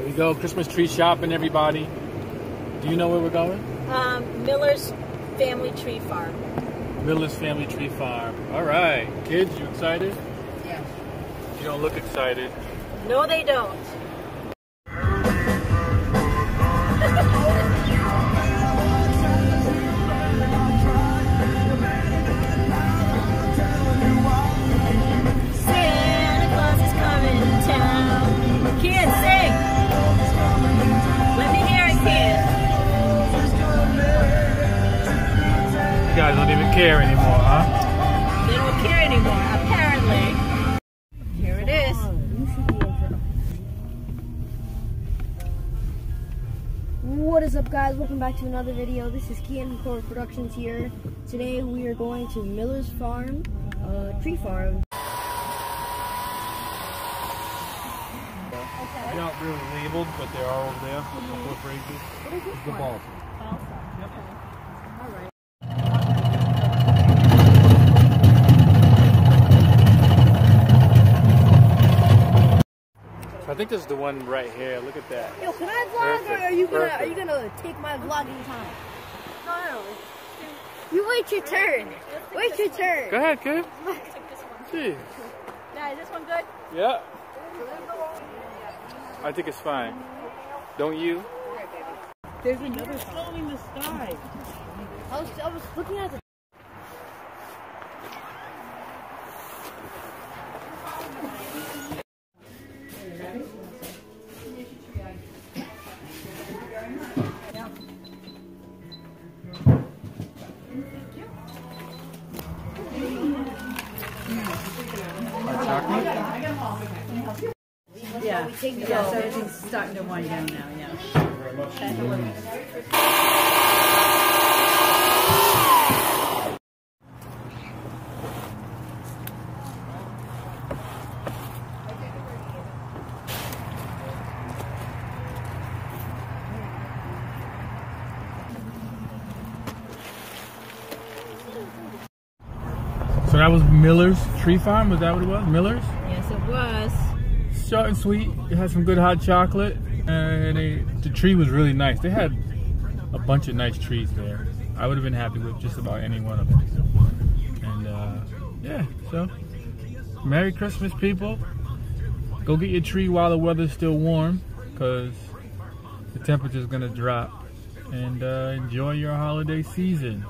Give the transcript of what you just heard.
Here we go, Christmas tree shopping, everybody. Do you know where we're going? Um, Miller's Family Tree Farm. Miller's Family Tree Farm. All right, kids, you excited? Yeah. You don't look excited. No, they don't. Don't even care anymore, huh? They don't care anymore, apparently. Here it is. What is up guys, welcome back to another video. This is Kian from Core Productions here. Today we are going to Miller's Farm, uh, tree farm. They're not really labeled, but they are over there. Couple of phrases. It's the ball. So I think this is the one right here. Look at that. Yo, can I vlog or are you gonna are you gonna take my vlogging time? No, no. You wait your turn. Wait your turn. Go ahead, kid. See. Now, is this one good? Yeah. I think it's fine. Don't you? There's another snow in the sky. I was I was looking at the Yeah, yeah, so everything's starting to wind down now, yeah. So that was Miller's Tree Farm? Was that what it was? Miller's? Yes, it was. Short and sweet. It had some good hot chocolate. And they, the tree was really nice. They had a bunch of nice trees there. I would have been happy with just about any one of them. And uh, yeah, so Merry Christmas, people. Go get your tree while the weather's still warm because the temperature's going to drop. And uh, enjoy your holiday season.